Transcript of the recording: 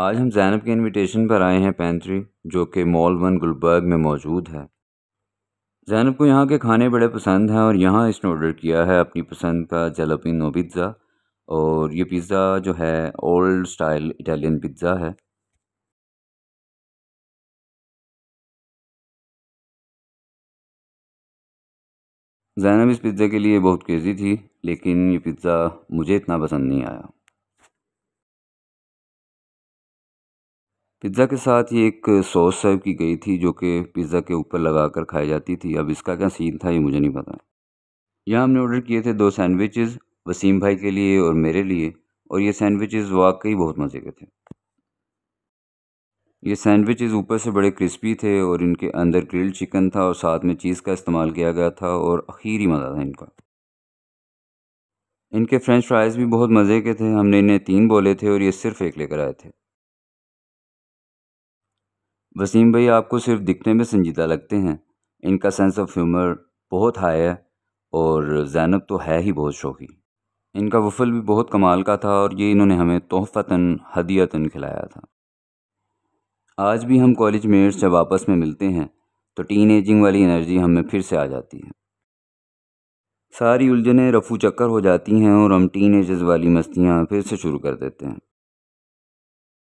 आज हम ज़ैनब के इनविटेशन पर आए हैं पेंट्री जो कि मॉल वन गुलबर्ग में मौजूद है। ज़ैनब को यहाँ के खाने बड़े पसंद हैं और यहाँ इसने ऑर्डर किया है अपनी पसंद का जलापिनो पिज़्ज़ा और ये पिज़्ज़ा जो है ओल्ड स्टाइल इटालियन पिज़्ज़ा है। जैनब इस पिज़्ज़ा के लिए बहुत क्रेज़ी थी, लेकिन ये पिज़्ज़ा मुझे इतना पसंद नहीं आया। पिज़्ज़ा के साथ ये एक सॉस सर्व की गई थी जो कि पिज़्ज़ा के ऊपर लगा कर खाई जाती थी। अब इसका क्या सीन था, ये मुझे नहीं पता। यहाँ हमने ऑर्डर किए थे दो सैंडविचेज़ वसीम भाई के लिए और मेरे लिए, और ये सैंडविचेज़ वाकई बहुत मज़े के थे। ये सैंडविचेज़ ऊपर से बड़े क्रिस्पी थे और इनके अंदर ग्रिल्ड चिकन था और साथ में चीज़ का इस्तेमाल किया गया था और आखिरी मज़ा था इनका। इनके फ्रेंच फ्राइज़ भी बहुत मज़े के थे। हमने इन्हें तीन बोले थे और ये सिर्फ़ एक लेकर आए थे। वसीम भाई, आपको सिर्फ़ दिखने में संजीदा लगते हैं। इनका सेंस ऑफ़ ह्यूमर बहुत हाई है और जैनब तो है ही बहुत शौकी इनका वफ़ल भी बहुत कमाल का था और ये इन्होंने हमें तोहफ़तन, हदियतन खिलाया था। आज भी हम कॉलेज मेट्स जब आपस में मिलते हैं तो टीन एजिंग वाली एनर्जी हमें फिर से आ जाती है। सारी उलझने रफू चक्कर हो जाती हैं और हम टीन एजर्स वाली मस्तियाँ फिर से शुरू कर देते हैं।